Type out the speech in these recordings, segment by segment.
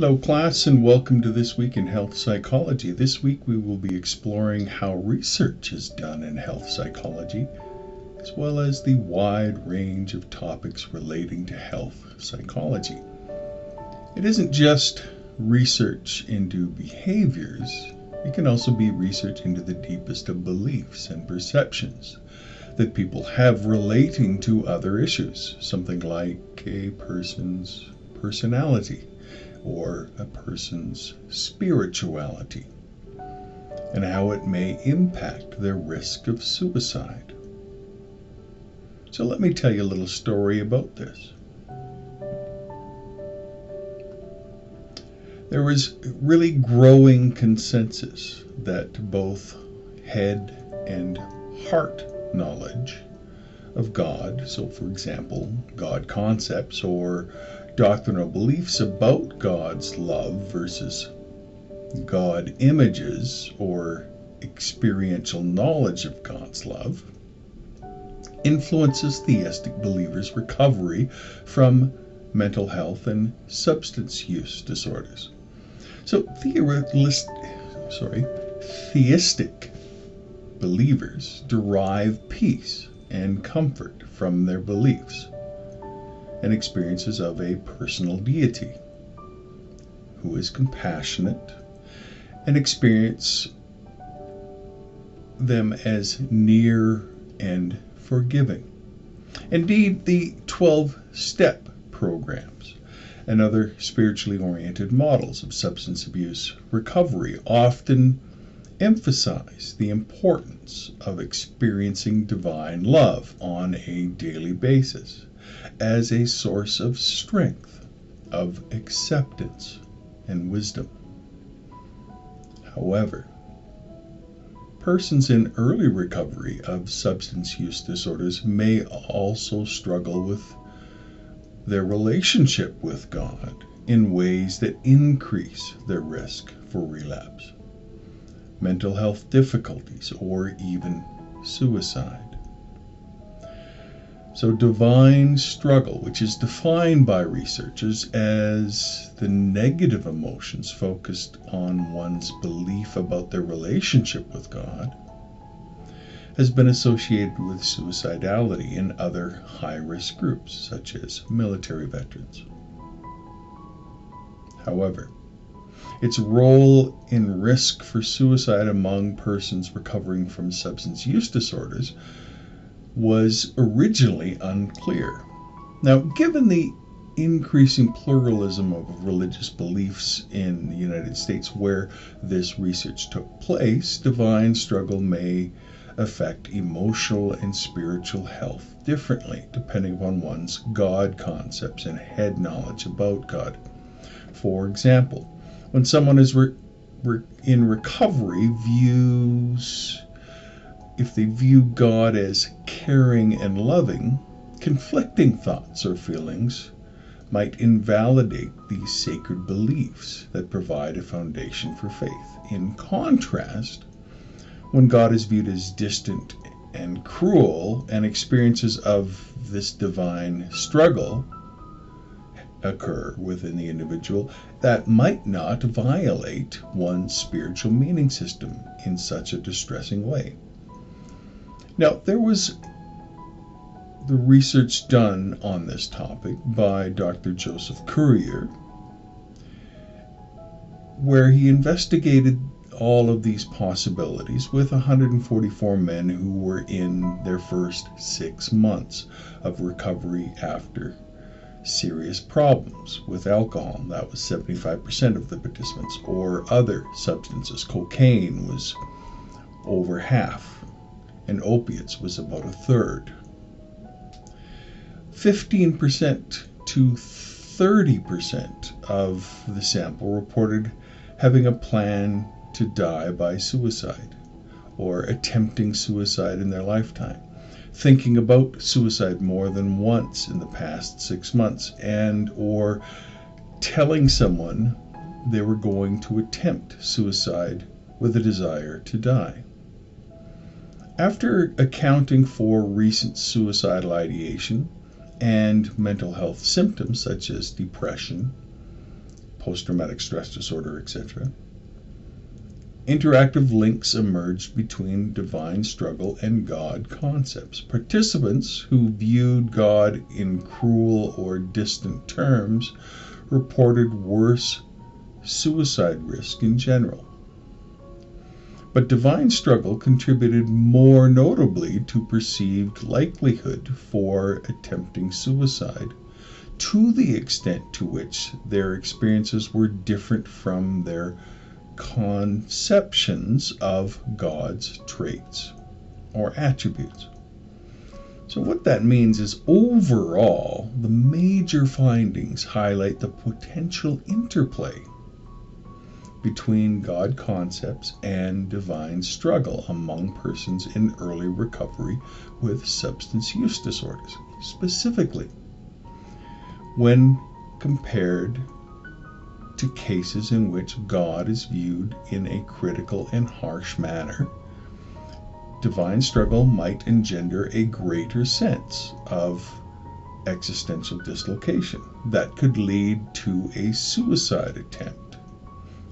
Hello, class, and welcome to This Week in Health Psychology. This week we will be exploring how research is done in health psychology, as well as the wide range of topics relating to health psychology. It isn't just research into behaviors, it can also be research into the deepest of beliefs and perceptions that people have relating to other issues, something like a person's personality or a person's spirituality, and how it may impact their risk of suicide. So, let me tell you a little story about this. There is really growing consensus that both head and heart knowledge of God, so for example, God concepts or doctrinal beliefs about God's love versus God images or experiential knowledge of God's love influences theistic believers' recovery from mental health and substance use disorders. So, sorry, theistic believers derive peace and comfort from their beliefs and experiences of a personal deity who is compassionate and experience them as near and forgiving. Indeed, the 12 step programs and other spiritually oriented models of substance abuse recovery often emphasize the importance of experiencing divine love on a daily basis as a source of strength, of acceptance, and wisdom. However, persons in early recovery of substance use disorders may also struggle with their relationship with God in ways that increase their risk for relapse, mental health difficulties, or even suicide. So, divine struggle, which is defined by researchers as the negative emotions focused on one's belief about their relationship with God, has been associated with suicidality in other high risk groups, such as military veterans. However, its role in risk for suicide among persons recovering from substance use disorders was originally unclear. Now, given the increasing pluralism of religious beliefs in the United States where this research took place, divine struggle may affect emotional and spiritual health differently depending upon one's God concepts and head knowledge about God. For example, when someone is re- re- in recovery, views if they view God as caring and loving, conflicting thoughts or feelings might invalidate these sacred beliefs that provide a foundation for faith. In contrast, when God is viewed as distant and cruel, and experiences of this divine struggle occur within the individual, that might not violate one's spiritual meaning system in such a distressing way. Now, there was the research done on this topic by Dr. Joseph Currier, where he investigated all of these possibilities with 144 men who were in their first six months of recovery after serious problems with alcohol. That was 75% of the participants, or other substances. Cocaine was over half and opiates was about a third. 15% to 30% of the sample reported having a plan to die by suicide or attempting suicide in their lifetime, thinking about suicide more than once in the past 6 months and or telling someone they were going to attempt suicide with a desire to die. After accounting for recent suicidal ideation and mental health symptoms such as depression, post traumatic stress disorder, etc. Interactive links emerged between divine struggle and God concepts. Participants who viewed God in cruel or distant terms reported worse suicide risk in general. But divine struggle contributed more notably to perceived likelihood for attempting suicide to the extent to which their experiences were different from their conceptions of God's traits or attributes. So, what that means is overall, the major findings highlight the potential interplay between God concepts and divine struggle among persons in early recovery with substance use disorders. Specifically, when compared to cases in which God is viewed in a critical and harsh manner, divine struggle might engender a greater sense of existential dislocation that could lead to a suicide attempt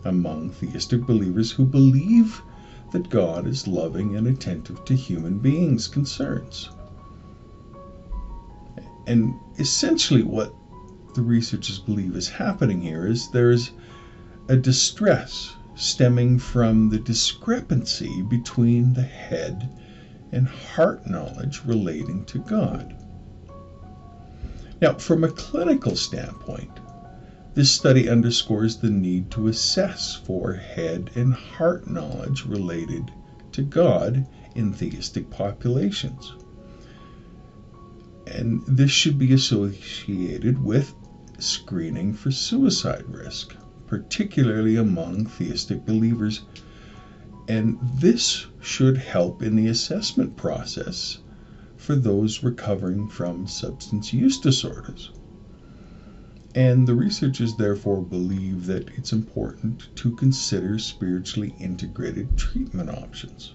among theistic believers who believe that God is loving and attentive to human beings' concerns. And essentially, what the researchers believe is happening here is there's a distress stemming from the discrepancy between the head and heart knowledge relating to God. Now, from a clinical standpoint, this study underscores the need to assess for head and heart knowledge related to God in theistic populations. And this should be associated with screening for suicide risk, particularly among theistic believers. And this should help in the assessment process for those recovering from substance use disorders. And the researchers therefore believe that it's important to consider spiritually integrated treatment options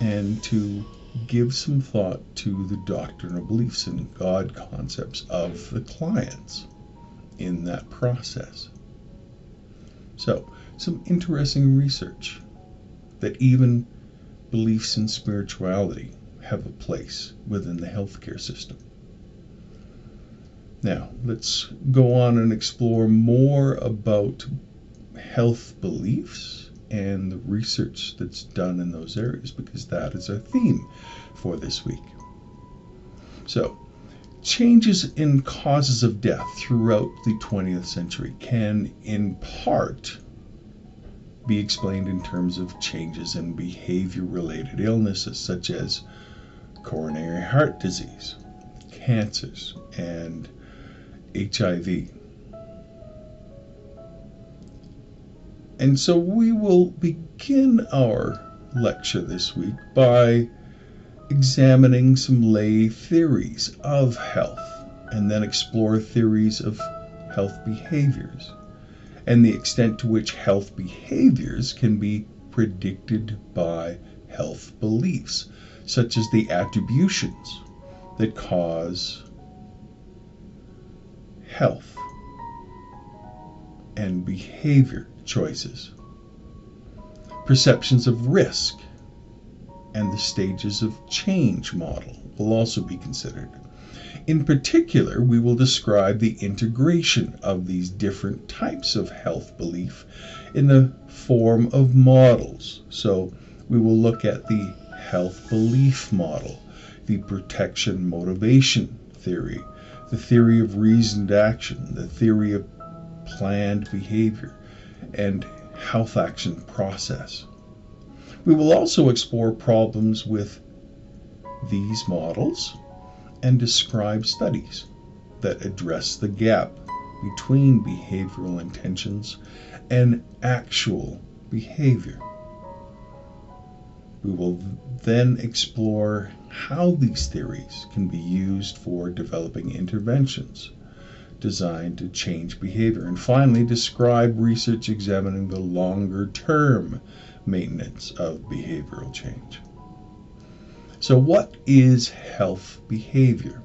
and to give some thought to the doctrinal beliefs and God concepts of the clients in that process. So, some interesting research that even beliefs in spirituality have a place within the healthcare system. Now, let's go on and explore more about health beliefs and the research that's done in those areas because that is our theme for this week. So, changes in causes of death throughout the 20th century can, in part, be explained in terms of changes in behavior related illnesses such as coronary heart disease, cancers, and HIV. And so we will begin our lecture this week by examining some lay theories of health and then explore theories of health behaviors and the extent to which health behaviors can be predicted by health beliefs, such as the attributions that cause health and behavior choices. Perceptions of risk and the stages of change model will also be considered. In particular, we will describe the integration of these different types of health belief in the form of models. So, we will look at the health belief model, the protection motivation theory, the theory of reasoned action, the theory of planned behavior, and health action process. We will also explore problems with these models and describe studies that address the gap between behavioral intentions and actual behavior. We will then explore how these theories can be used for developing interventions designed to change behavior. And finally, describe research examining the longer term maintenance of behavioral change. So, what is health behavior?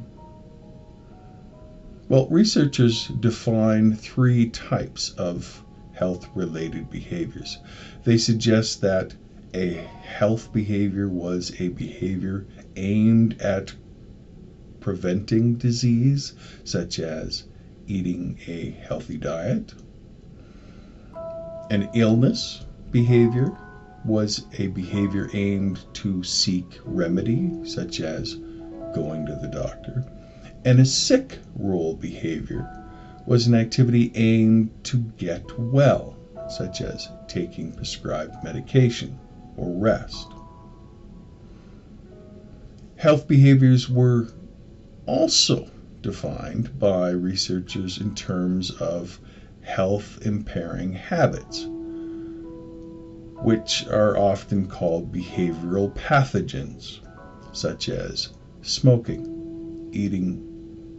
Well, researchers define three types of health related behaviors. They suggest that a health behavior was a behavior aimed at preventing disease, such as eating a healthy diet. An illness behavior was a behavior aimed to seek remedy, such as going to the doctor. And a sick role behavior was an activity aimed to get well, such as taking prescribed medication or rest. Health behaviors were also defined by researchers in terms of health impairing habits, which are often called behavioral pathogens, such as smoking, eating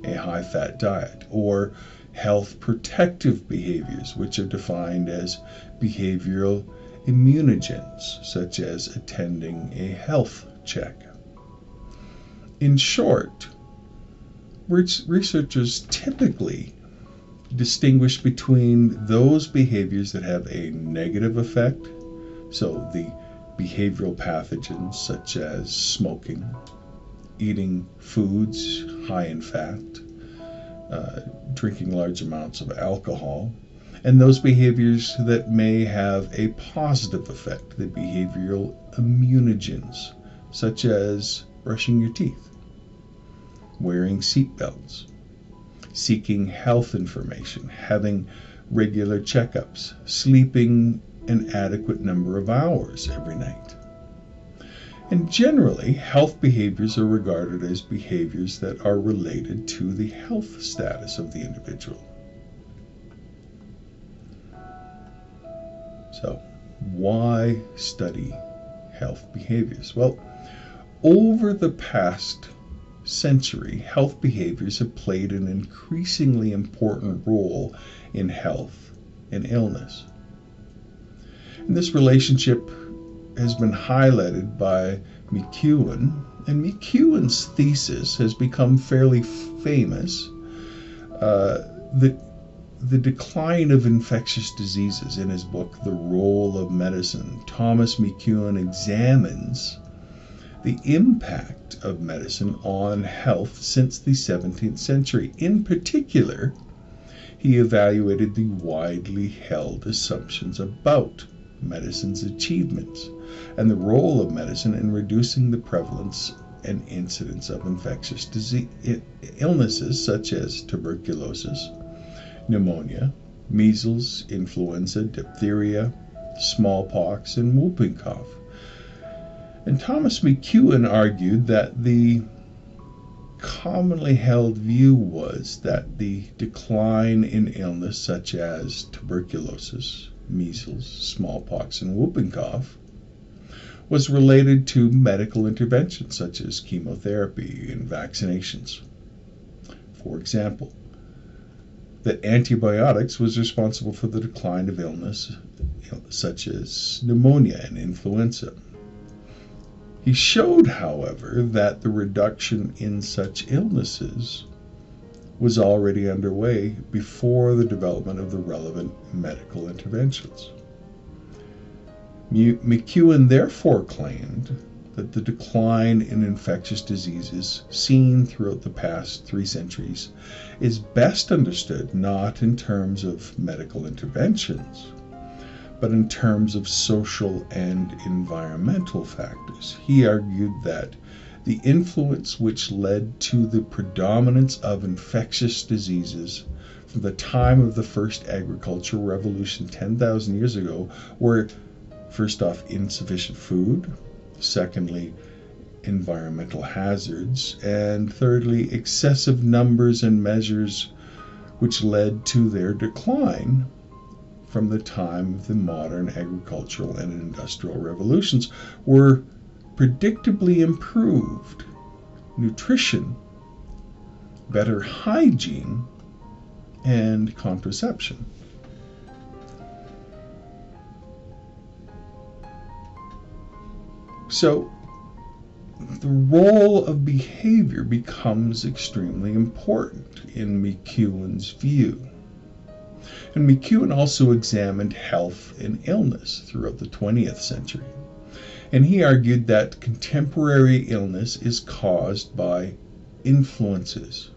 a high fat diet, or health protective behaviors, which are defined as behavioral immunogens, such as attending a health check. In short, researchers typically distinguish between those behaviors that have a negative effect, so the behavioral pathogens such as smoking, eating foods high in fat, uh, drinking large amounts of alcohol, and those behaviors that may have a positive effect, the behavioral immunogens, such as brushing your teeth wearing seatbelts, seeking health information, having regular checkups, sleeping an adequate number of hours every night. And generally, health behaviors are regarded as behaviors that are related to the health status of the individual. So, why study health behaviors? Well, over the past century, health behaviors have played an increasingly important role in health and illness. And this relationship has been highlighted by McKeown, and McKeown's thesis has become fairly famous. Uh, the, the decline of infectious diseases in his book, The Role of Medicine, Thomas McKeown examines the impact of medicine on health since the 17th century. In particular, he evaluated the widely held assumptions about medicine's achievements and the role of medicine in reducing the prevalence and incidence of infectious disease, illnesses such as tuberculosis, pneumonia, measles, influenza, diphtheria, smallpox, and whooping cough. And Thomas McKeown argued that the commonly held view was that the decline in illness such as tuberculosis, measles, smallpox, and whooping cough was related to medical interventions such as chemotherapy and vaccinations. For example, that antibiotics was responsible for the decline of illness such as pneumonia and influenza. He showed, however, that the reduction in such illnesses was already underway before the development of the relevant medical interventions. McKeown therefore claimed that the decline in infectious diseases seen throughout the past three centuries is best understood not in terms of medical interventions, but in terms of social and environmental factors. He argued that the influence which led to the predominance of infectious diseases from the time of the first agricultural revolution 10,000 years ago were first off insufficient food, secondly environmental hazards, and thirdly excessive numbers and measures which led to their decline from the time of the modern agricultural and industrial revolutions were predictably improved nutrition, better hygiene, and contraception. So, the role of behavior becomes extremely important in McKeown's view. And McKeown also examined health and illness throughout the 20th century. And he argued that contemporary illness is caused by influences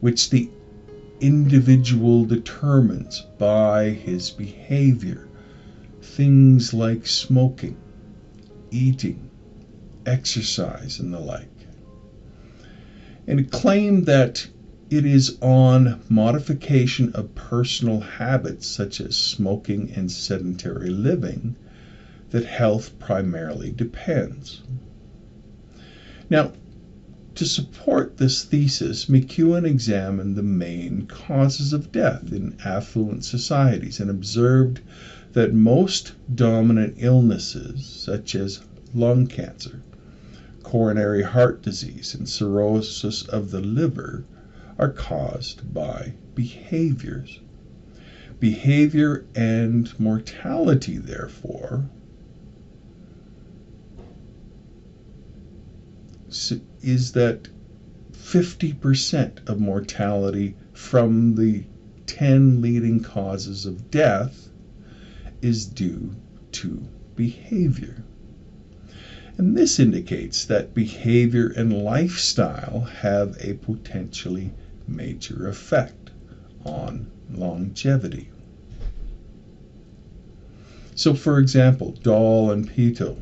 which the individual determines by his behavior. Things like smoking, eating, exercise, and the like. And it claimed that it is on modification of personal habits such as smoking and sedentary living that health primarily depends. Now, to support this thesis, McKeown examined the main causes of death in affluent societies and observed that most dominant illnesses, such as lung cancer, coronary heart disease, and cirrhosis of the liver, are caused by behaviors. Behavior and mortality, therefore, is that 50% of mortality from the 10 leading causes of death is due to behavior. And this indicates that behavior and lifestyle have a potentially major effect on longevity. So, for example, Doll and Peto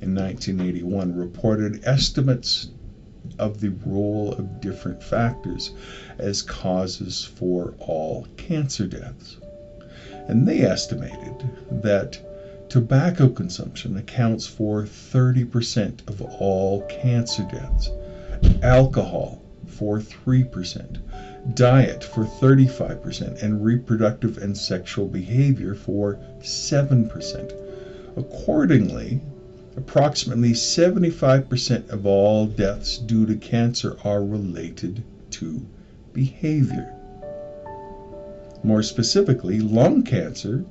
in 1981 reported estimates of the role of different factors as causes for all cancer deaths. And they estimated that tobacco consumption accounts for 30% of all cancer deaths, alcohol for 3%, diet for 35%, and reproductive and sexual behavior for 7%. Accordingly, approximately 75% of all deaths due to cancer are related to behavior. More specifically, lung cancer,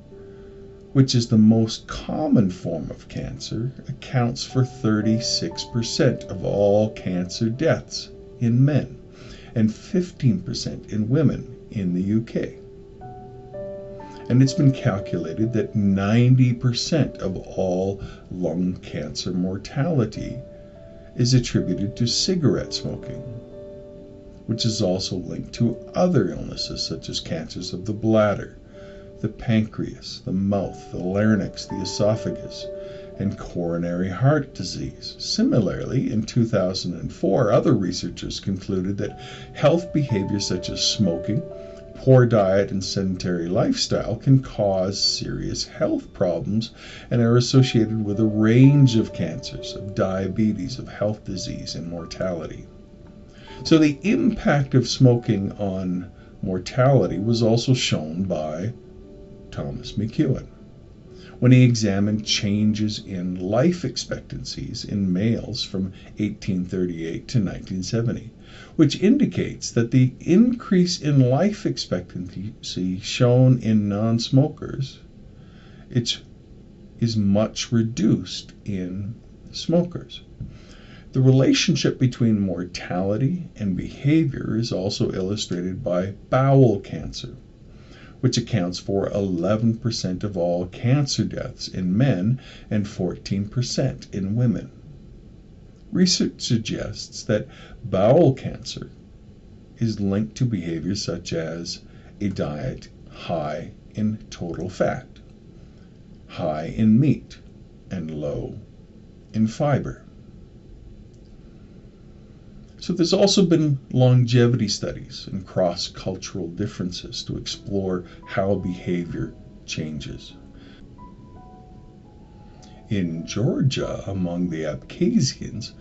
which is the most common form of cancer, accounts for 36% of all cancer deaths in men and 15% in women in the UK. And it's been calculated that 90% of all lung cancer mortality is attributed to cigarette smoking, which is also linked to other illnesses such as cancers of the bladder, the pancreas, the mouth, the larynx, the esophagus, and coronary heart disease. Similarly, in 2004, other researchers concluded that health behaviors such as smoking, poor diet, and sedentary lifestyle can cause serious health problems and are associated with a range of cancers, of diabetes, of health disease, and mortality. So, the impact of smoking on mortality was also shown by Thomas McKeown when he examined changes in life expectancies in males from 1838 to 1970, which indicates that the increase in life expectancy shown in non smokers is much reduced in smokers. The relationship between mortality and behavior is also illustrated by bowel cancer which accounts for 11% of all cancer deaths in men and 14% in women. Research suggests that bowel cancer is linked to behaviors such as a diet high in total fat, high in meat, and low in fiber. So there's also been longevity studies and cross cultural differences to explore how behavior changes. In Georgia, among the Abkhazians,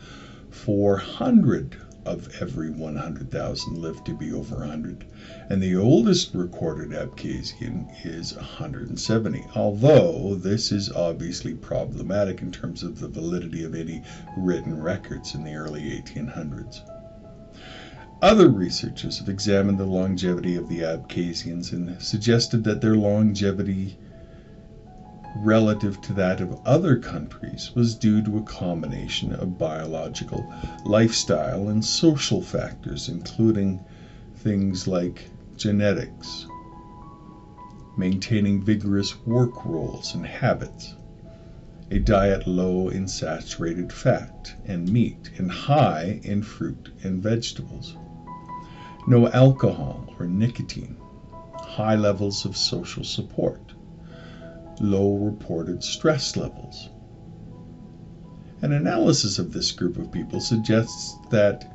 400 of every 100,000 live to be over 100, and the oldest recorded Abkhazian is 170, although this is obviously problematic in terms of the validity of any written records in the early 1800s. Other researchers have examined the longevity of the Abkhazians and suggested that their longevity relative to that of other countries was due to a combination of biological, lifestyle, and social factors, including things like genetics, maintaining vigorous work roles and habits, a diet low in saturated fat and meat and high in fruit and vegetables, no alcohol or nicotine, high levels of social support low reported stress levels. An analysis of this group of people suggests that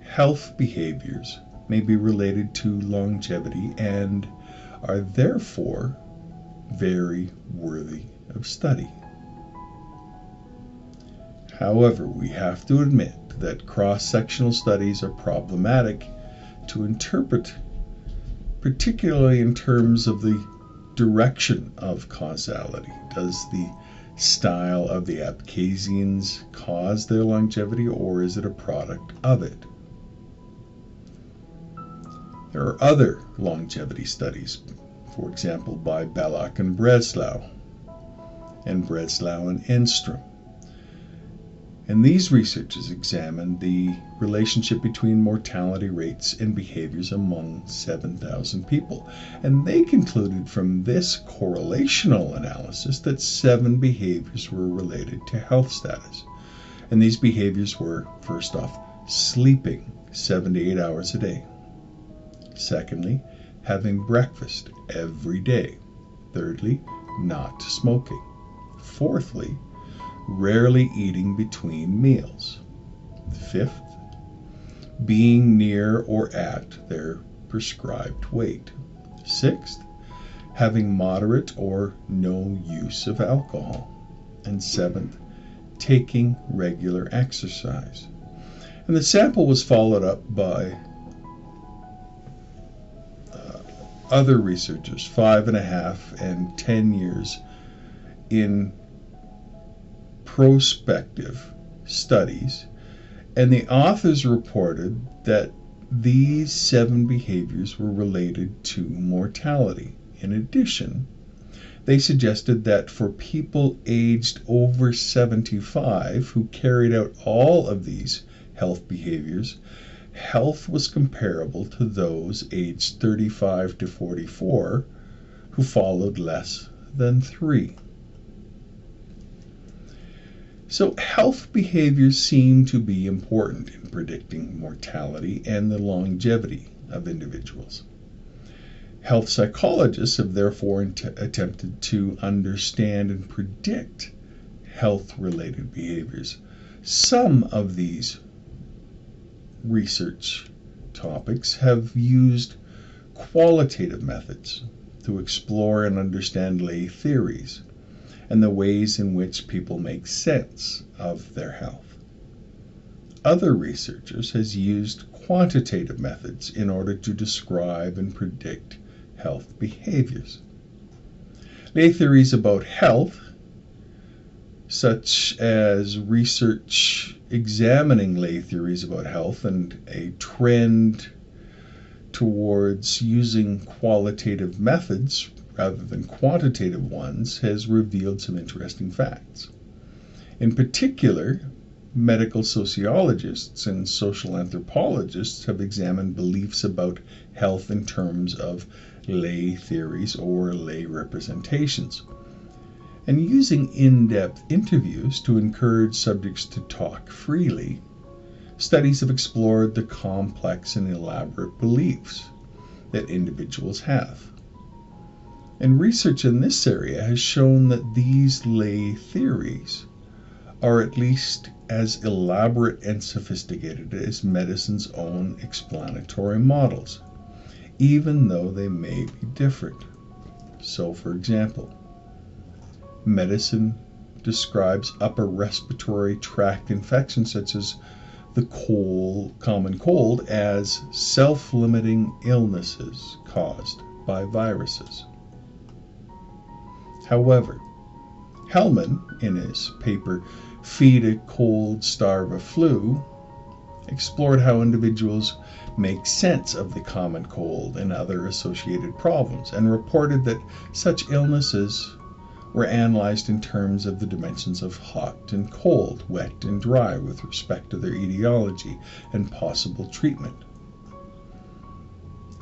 health behaviors may be related to longevity and are therefore very worthy of study. However, we have to admit that cross sectional studies are problematic to interpret, particularly in terms of the direction of causality? Does the style of the Abkhazians cause their longevity, or is it a product of it? There are other longevity studies, for example, by Belloc and Breslow, and Breslow and Enstrom. And these researchers examined the relationship between mortality rates and behaviors among 7,000 people. And they concluded from this correlational analysis that seven behaviors were related to health status. And these behaviors were, first off, sleeping 78 hours a day. Secondly, having breakfast every day. Thirdly, not smoking. Fourthly, rarely eating between meals. Fifth, being near or at their prescribed weight. Sixth, having moderate or no use of alcohol. And seventh, taking regular exercise. And the sample was followed up by uh, other researchers, five and a half and ten years, in prospective studies, and the authors reported that these seven behaviors were related to mortality. In addition, they suggested that for people aged over 75 who carried out all of these health behaviors, health was comparable to those aged 35 to 44 who followed less than three. So, health behaviors seem to be important in predicting mortality and the longevity of individuals. Health psychologists have therefore attempted to understand and predict health related behaviors. Some of these research topics have used qualitative methods to explore and understand lay theories and the ways in which people make sense of their health. Other researchers has used quantitative methods in order to describe and predict health behaviors. Lay theories about health, such as research examining lay theories about health and a trend towards using qualitative methods rather than quantitative ones has revealed some interesting facts. In particular, medical sociologists and social anthropologists have examined beliefs about health in terms of lay theories or lay representations. And using in depth interviews to encourage subjects to talk freely, studies have explored the complex and elaborate beliefs that individuals have. And research in this area has shown that these lay theories are at least as elaborate and sophisticated as medicine's own explanatory models, even though they may be different. So, for example, medicine describes upper respiratory tract infections such as the cold, common cold as self limiting illnesses caused by viruses. However, Helman, in his paper Feed a Cold, Starve a Flu, explored how individuals make sense of the common cold and other associated problems, and reported that such illnesses were analyzed in terms of the dimensions of hot and cold, wet and dry, with respect to their etiology and possible treatment.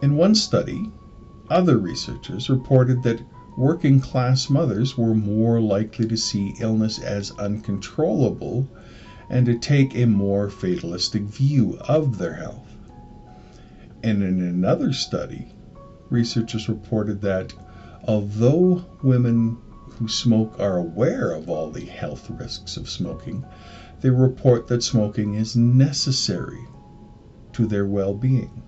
In one study, other researchers reported that working class mothers were more likely to see illness as uncontrollable and to take a more fatalistic view of their health. And in another study, researchers reported that although women who smoke are aware of all the health risks of smoking, they report that smoking is necessary to their well being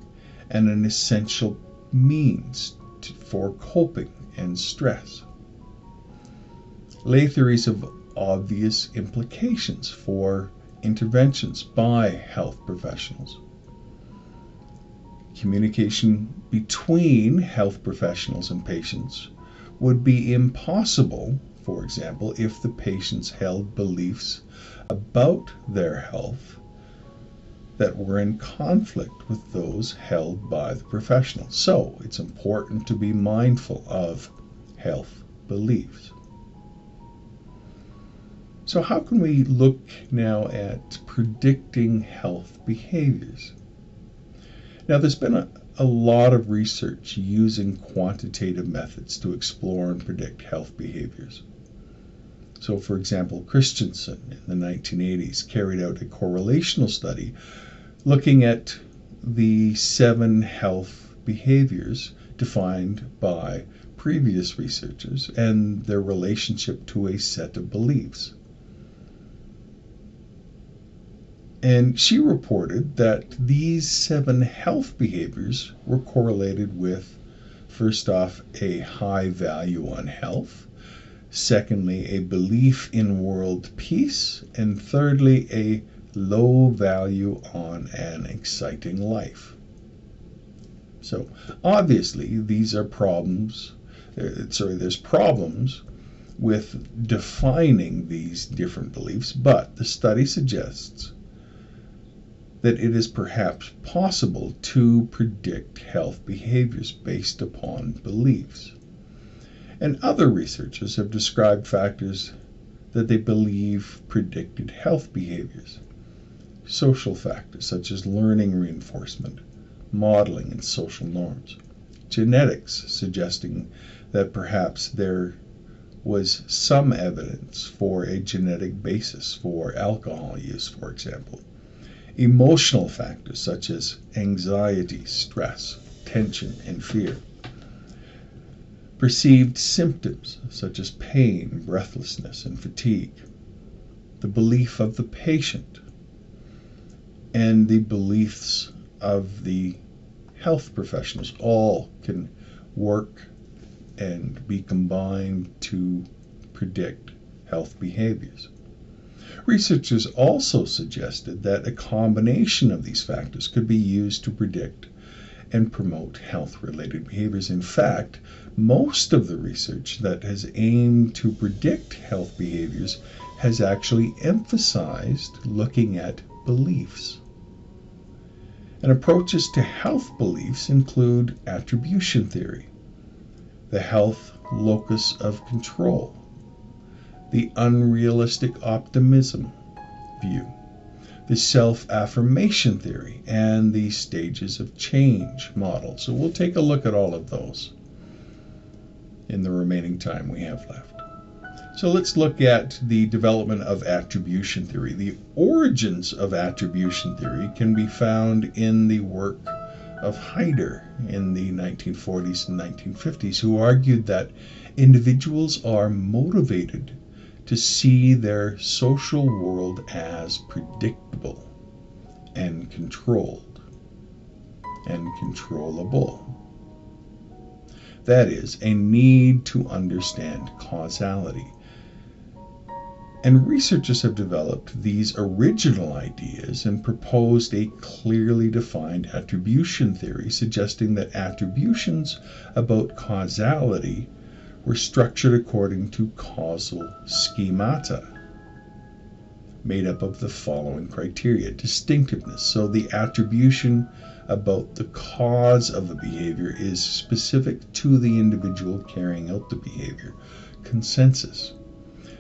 and an essential means to, for coping and stress. Lay theories have obvious implications for interventions by health professionals. Communication between health professionals and patients would be impossible, for example, if the patients held beliefs about their health that were in conflict with those held by the professional. So it's important to be mindful of health beliefs. So, how can we look now at predicting health behaviors? Now, there's been a, a lot of research using quantitative methods to explore and predict health behaviors. So, for example, Kristiansen in the 1980s carried out a correlational study looking at the seven health behaviors defined by previous researchers and their relationship to a set of beliefs. And she reported that these seven health behaviors were correlated with, first off, a high value on health, secondly, a belief in world peace, and thirdly, a low value on an exciting life. So, obviously, these are problems. Uh, sorry, there's problems with defining these different beliefs, but the study suggests that it is perhaps possible to predict health behaviors based upon beliefs. And other researchers have described factors that they believe predicted health behaviors social factors such as learning reinforcement, modeling, and social norms. Genetics suggesting that perhaps there was some evidence for a genetic basis for alcohol use, for example. Emotional factors such as anxiety, stress, tension, and fear. Perceived symptoms such as pain, breathlessness, and fatigue. The belief of the patient and the beliefs of the health professionals all can work and be combined to predict health behaviors. Researchers also suggested that a combination of these factors could be used to predict and promote health related behaviors. In fact, most of the research that has aimed to predict health behaviors has actually emphasized looking at beliefs. And approaches to health beliefs include attribution theory, the health locus of control, the unrealistic optimism view, the self affirmation theory, and the stages of change model. So we'll take a look at all of those in the remaining time we have left. So let's look at the development of attribution theory. The origins of attribution theory can be found in the work of Heider in the 1940s and 1950s, who argued that individuals are motivated to see their social world as predictable and controlled and controllable. That is, a need to understand causality and researchers have developed these original ideas and proposed a clearly defined attribution theory, suggesting that attributions about causality were structured according to causal schemata made up of the following criteria distinctiveness. So the attribution about the cause of a behavior is specific to the individual carrying out the behavior consensus.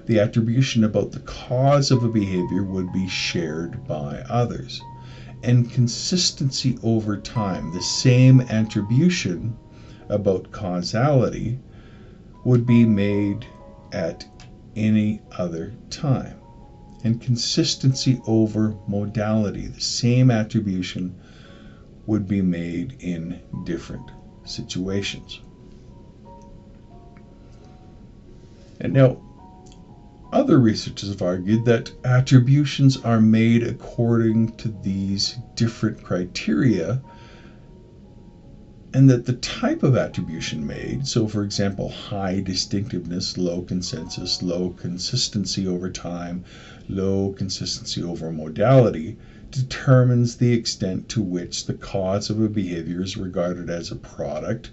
The attribution about the cause of a behavior would be shared by others. And consistency over time, the same attribution about causality would be made at any other time. And consistency over modality, the same attribution would be made in different situations. And now, other researchers have argued that attributions are made according to these different criteria, and that the type of attribution made, so for example, high distinctiveness, low consensus, low consistency over time, low consistency over modality, determines the extent to which the cause of a behavior is regarded as a product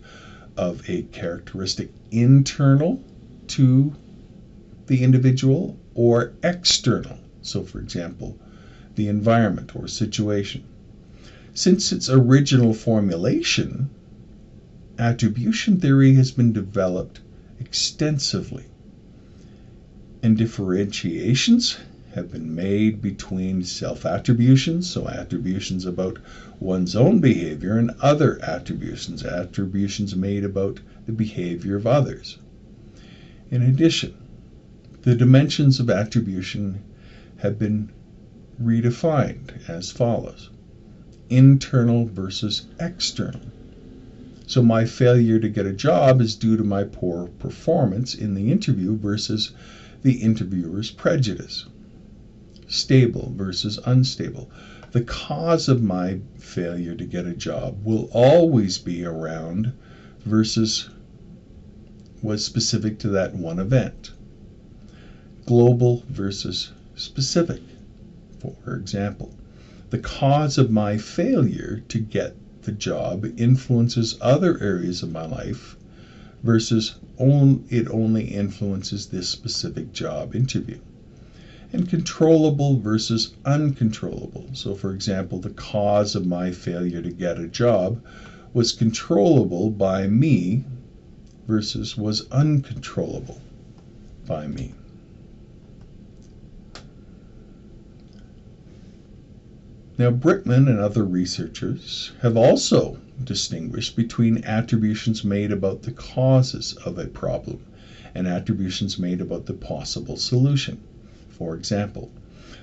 of a characteristic internal to the individual or external. So, for example, the environment or situation. Since its original formulation, attribution theory has been developed extensively, and differentiations have been made between self attributions, so attributions about one's own behavior, and other attributions, attributions made about the behavior of others. In addition, the dimensions of attribution have been redefined as follows internal versus external. So, my failure to get a job is due to my poor performance in the interview versus the interviewer's prejudice. Stable versus unstable. The cause of my failure to get a job will always be around versus was specific to that one event. Global versus specific. For example, the cause of my failure to get the job influences other areas of my life versus on, it only influences this specific job interview. And controllable versus uncontrollable. So, for example, the cause of my failure to get a job was controllable by me versus was uncontrollable by me. Now, Brickman and other researchers have also distinguished between attributions made about the causes of a problem and attributions made about the possible solution. For example,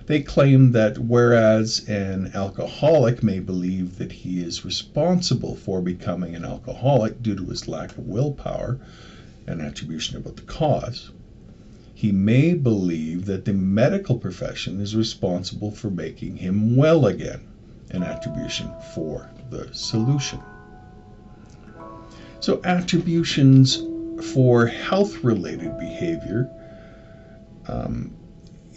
they claim that whereas an alcoholic may believe that he is responsible for becoming an alcoholic due to his lack of willpower, an attribution about the cause, he may believe that the medical profession is responsible for making him well again, an attribution for the solution. So, attributions for health related behavior um,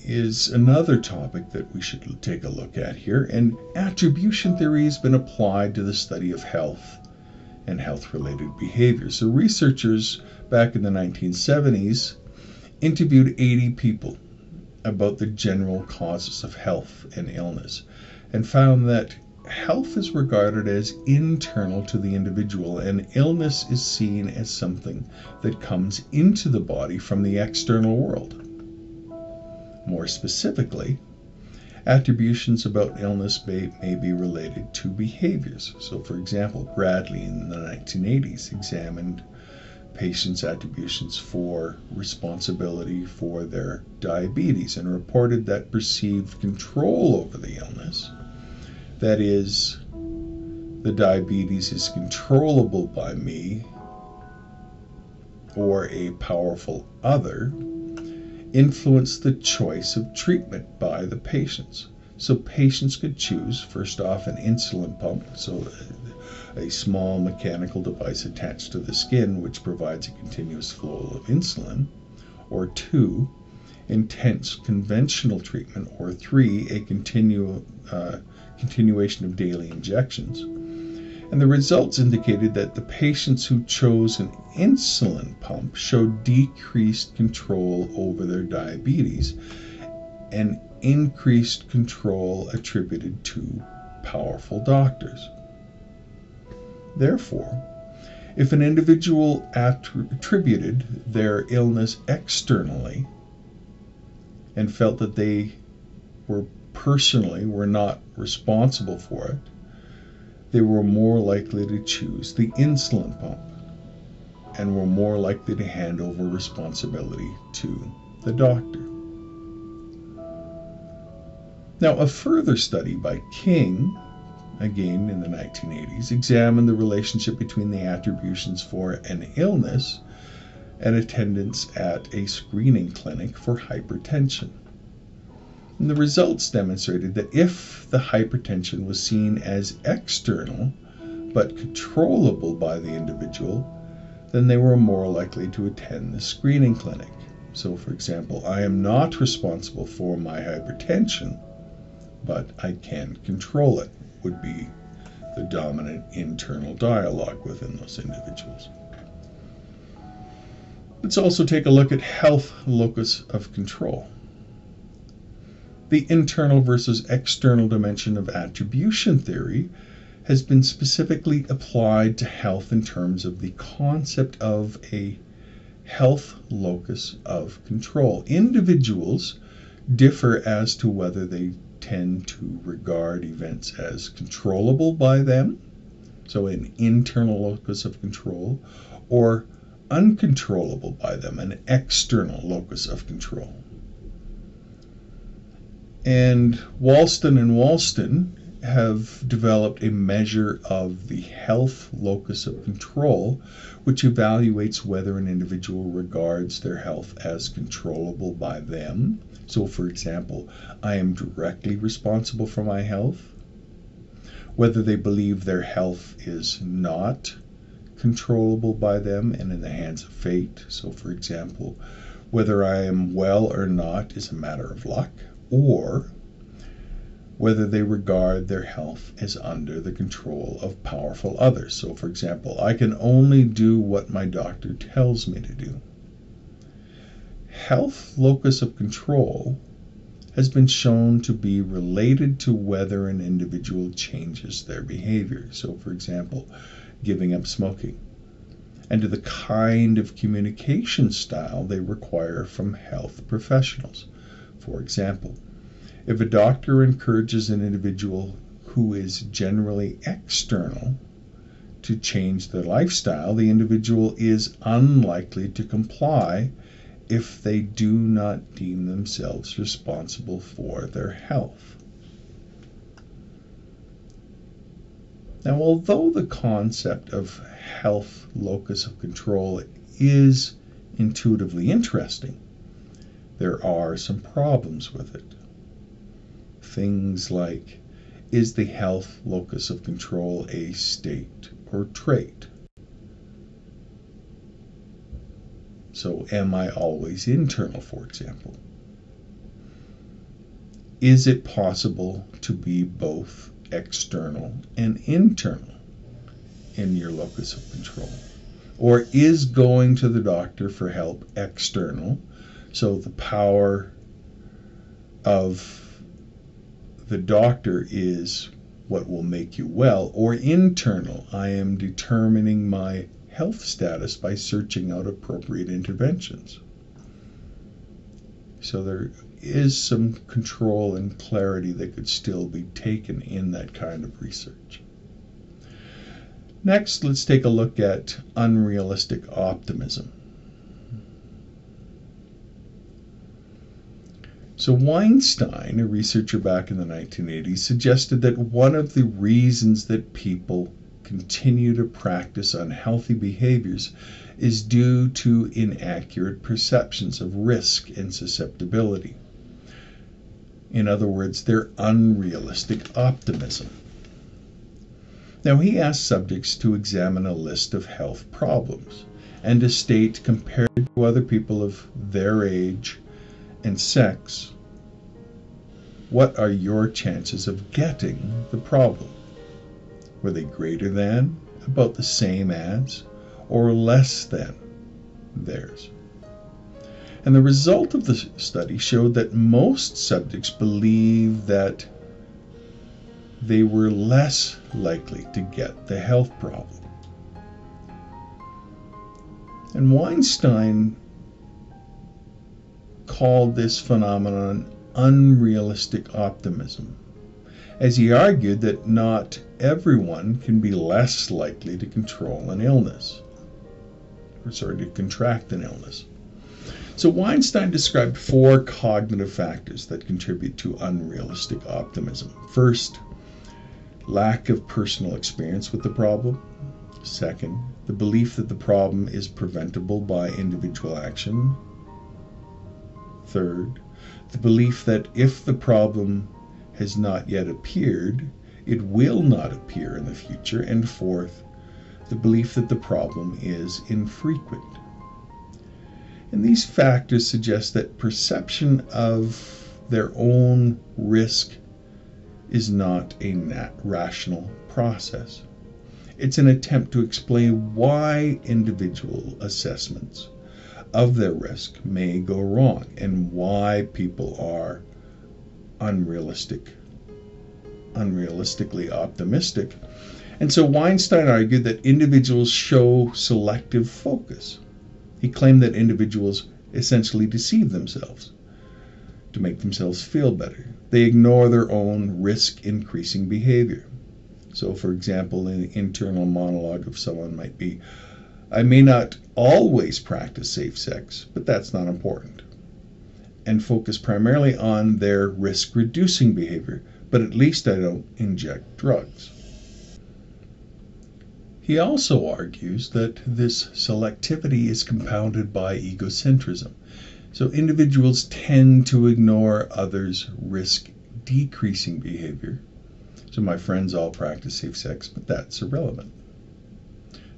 is another topic that we should take a look at here. And attribution theory has been applied to the study of health and health related behavior. So, researchers back in the 1970s interviewed 80 people about the general causes of health and illness and found that health is regarded as internal to the individual and illness is seen as something that comes into the body from the external world. More specifically, attributions about illness may, may be related to behaviors. So, for example, Bradley in the 1980s examined patients' attributions for responsibility for their diabetes and reported that perceived control over the illness, that is, the diabetes is controllable by me or a powerful other, influenced the choice of treatment by the patients. So patients could choose, first off, an insulin pump, so a small mechanical device attached to the skin which provides a continuous flow of insulin, or two, intense conventional treatment, or three, a continu- uh, continuation of daily injections and the results indicated that the patients who chose an insulin pump showed decreased control over their diabetes and increased control attributed to powerful doctors. Therefore, If an individual attributed their illness externally and felt that they were personally were not responsible for it, they were more likely to choose the insulin pump and were more likely to hand over responsibility to the doctor. Now, a further study by King, again in the 1980s, examined the relationship between the attributions for an illness and attendance at a screening clinic for hypertension. And the results demonstrated that if the hypertension was seen as external but controllable by the individual, then they were more likely to attend the screening clinic. So, for example, I am not responsible for my hypertension, but I can control it, would be the dominant internal dialogue within those individuals. Let's also take a look at health locus of control. The internal versus external dimension of attribution theory has been specifically applied to health in terms of the concept of a health locus of control. Individuals differ as to whether they tend to regard events as controllable by them, so an internal locus of control, or uncontrollable by them, an external locus of control. And Wallston and Wallston have developed a measure of the health locus of control, which evaluates whether an individual regards their health as controllable by them. So, for example, I am directly responsible for my health, whether they believe their health is not controllable by them and in the hands of fate. So, for example, whether I am well or not is a matter of luck or whether they regard their health as under the control of powerful others. So, for example, I can only do what my doctor tells me to do. Health locus of control has been shown to be related to whether an individual changes their behavior. So, for example, giving up smoking, and to the kind of communication style they require from health professionals. For example, if a doctor encourages an individual who is generally external to change their lifestyle, the individual is unlikely to comply if they do not deem themselves responsible for their health. Now, although the concept of health locus of control is intuitively interesting, there are some problems with it. Things like is the health locus of control a state or trait? So, am I always internal, for example? Is it possible to be both external and internal in your locus of control? Or is going to the doctor for help external so the power of the doctor is what will make you well, or internal. I am determining my health status by searching out appropriate interventions. So there is some control and clarity that could still be taken in that kind of research. Next, let's take a look at unrealistic optimism. So, Weinstein, a researcher back in the 1980s, suggested that one of the reasons that people continue to practice unhealthy behaviors is due to inaccurate perceptions of risk and susceptibility. In other words, their unrealistic optimism. Now, he asked subjects to examine a list of health problems and to state, compared to other people of their age and sex, what are your chances of getting the problem? Were they greater than, about the same as, or less than theirs? And the result of the study showed that most subjects believed that they were less likely to get the health problem. And Weinstein called this phenomenon unrealistic optimism, as he argued that not everyone can be less likely to control an illness, or sorry, to contract an illness. So Weinstein described four cognitive factors that contribute to unrealistic optimism. First, lack of personal experience with the problem. Second, the belief that the problem is preventable by individual action. Third, the belief that if the problem has not yet appeared, it will not appear in the future. And fourth, the belief that the problem is infrequent. And these factors suggest that perception of their own risk is not a rational process. It's an attempt to explain why individual assessments of their risk may go wrong and why people are unrealistic, unrealistically optimistic. And so Weinstein argued that individuals show selective focus. He claimed that individuals essentially deceive themselves to make themselves feel better. They ignore their own risk increasing behavior. So, for example, an internal monologue of someone might be, I may not always practice safe sex, but that's not important. And focus primarily on their risk reducing behavior, but at least I don't inject drugs. He also argues that this selectivity is compounded by egocentrism. So individuals tend to ignore others' risk decreasing behavior. So my friends all practice safe sex, but that's irrelevant.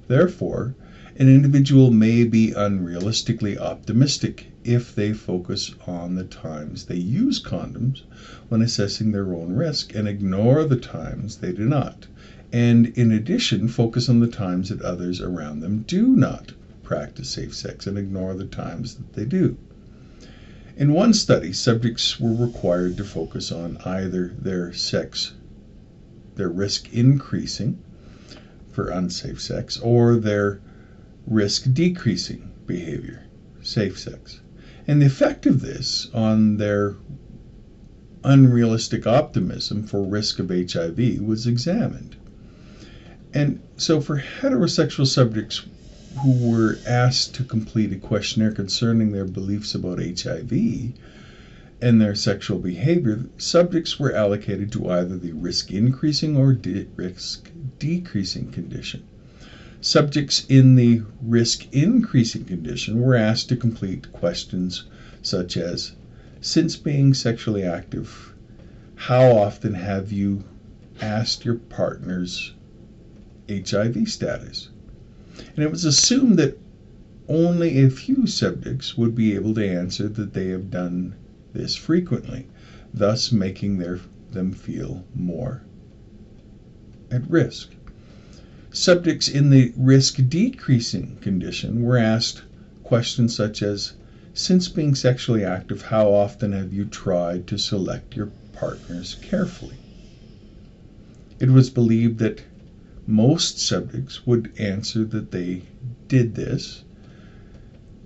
Therefore, an individual may be unrealistically optimistic if they focus on the times they use condoms when assessing their own risk and ignore the times they do not. And in addition, focus on the times that others around them do not practice safe sex and ignore the times that they do. In one study, subjects were required to focus on either their sex, their risk increasing for unsafe sex, or their risk decreasing behavior, safe sex. And the effect of this on their unrealistic optimism for risk of HIV was examined. And so for heterosexual subjects who were asked to complete a questionnaire concerning their beliefs about HIV and their sexual behavior, subjects were allocated to either the risk increasing or de- risk decreasing condition. Subjects in the risk increasing condition were asked to complete questions such as Since being sexually active, how often have you asked your partner's HIV status? And it was assumed that only a few subjects would be able to answer that they have done this frequently, thus making their, them feel more at risk. Subjects in the risk decreasing condition were asked questions such as Since being sexually active, how often have you tried to select your partners carefully? It was believed that most subjects would answer that they did this,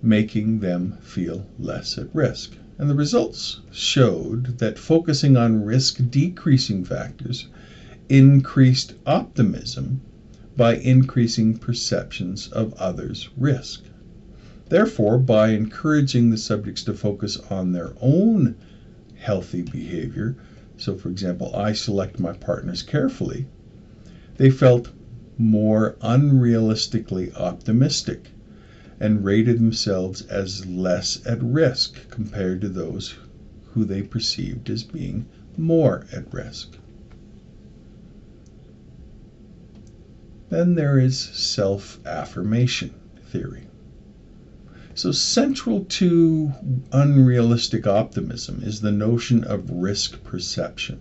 making them feel less at risk. And the results showed that focusing on risk decreasing factors increased optimism by increasing perceptions of others' risk. Therefore, by encouraging the subjects to focus on their own healthy behavior, so for example, I select my partners carefully, they felt more unrealistically optimistic and rated themselves as less at risk compared to those who they perceived as being more at risk. Then there is self affirmation theory. So, central to unrealistic optimism is the notion of risk perception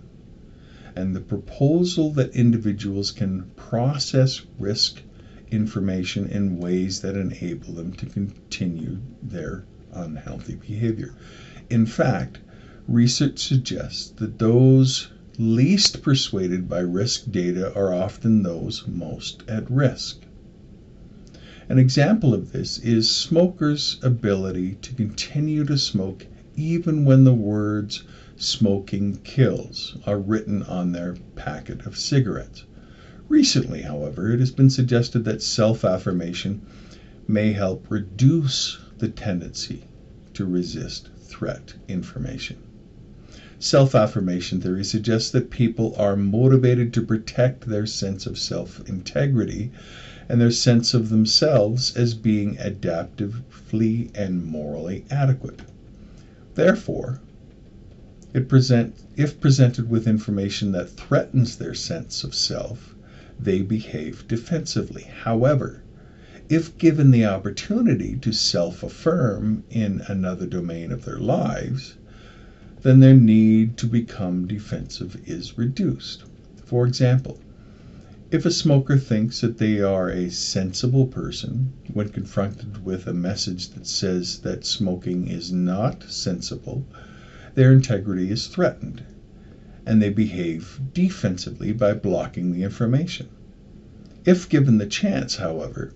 and the proposal that individuals can process risk information in ways that enable them to continue their unhealthy behavior. In fact, research suggests that those least persuaded by risk data are often those most at risk. An example of this is smokers' ability to continue to smoke even when the words smoking kills are written on their packet of cigarettes. Recently, however, it has been suggested that self affirmation may help reduce the tendency to resist threat information. Self affirmation theory suggests that people are motivated to protect their sense of self integrity and their sense of themselves as being adaptively and morally adequate. Therefore, present, if presented with information that threatens their sense of self, they behave defensively. However, if given the opportunity to self affirm in another domain of their lives, then their need to become defensive is reduced. For example, if a smoker thinks that they are a sensible person when confronted with a message that says that smoking is not sensible, their integrity is threatened, and they behave defensively by blocking the information. If given the chance, however,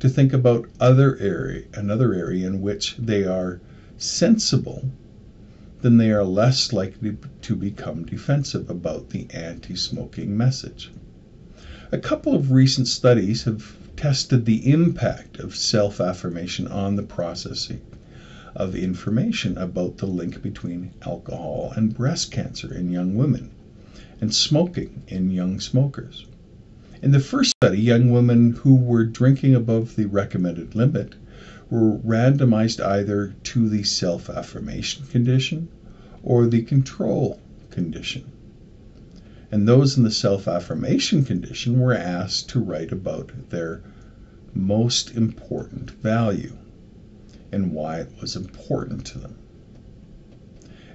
to think about other area, another area in which they are sensible, then they are less likely to become defensive about the anti smoking message. A couple of recent studies have tested the impact of self affirmation on the processing of information about the link between alcohol and breast cancer in young women and smoking in young smokers. In the first study, young women who were drinking above the recommended limit were randomized either to the self affirmation condition or the control condition and those in the self affirmation condition were asked to write about their most important value and why it was important to them.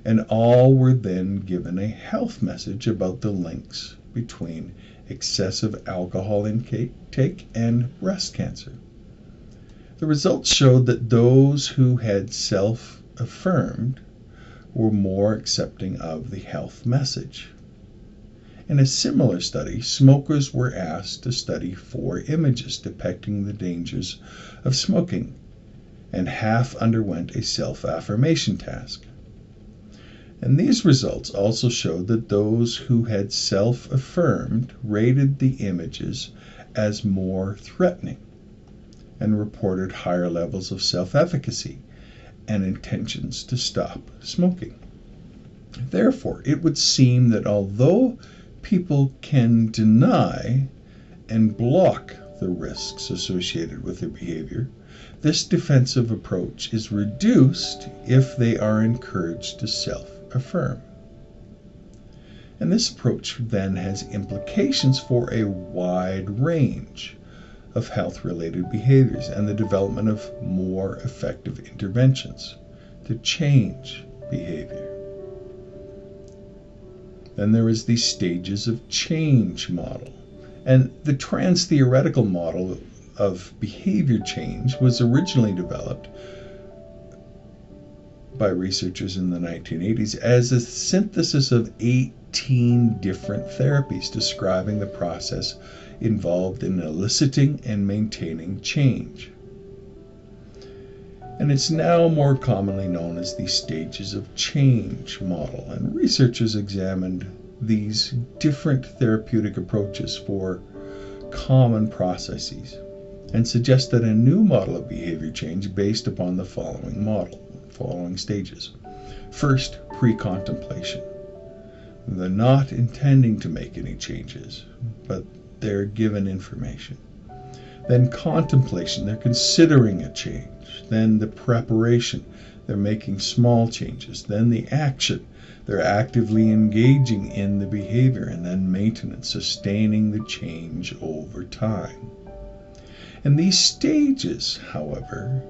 And all were then given a health message about the links between excessive alcohol intake and breast cancer. The results showed that those who had self affirmed were more accepting of the health message. In a similar study, smokers were asked to study four images depicting the dangers of smoking, and half underwent a self affirmation task. And these results also showed that those who had self affirmed rated the images as more threatening and reported higher levels of self efficacy and intentions to stop smoking. Therefore, it would seem that although people can deny and block the risks associated with their behavior, this defensive approach is reduced if they are encouraged to self affirm. And this approach then has implications for a wide range of health related behaviors and the development of more effective interventions to change behavior. Then there is the stages of change model. And the trans theoretical model of behavior change was originally developed by researchers in the 1980s as a synthesis of 18 different therapies describing the process involved in eliciting and maintaining change and it's now more commonly known as the stages of change model. And researchers examined these different therapeutic approaches for common processes and suggest that a new model of behavior change based upon the following model, following stages. First, pre-contemplation. They're not intending to make any changes, but they're given information. Then contemplation, they're considering a change then the preparation, they're making small changes, then the action, they're actively engaging in the behavior, and then maintenance, sustaining the change over time. And these stages, however,